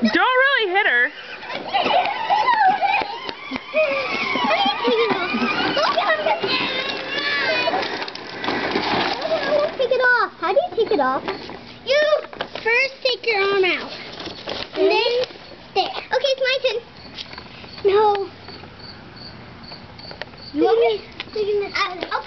Don't really hit her. Take it off. How do you take it off? You first take your arm out. And then there. Okay, it's my turn. No. You want me? Uh, okay, oh.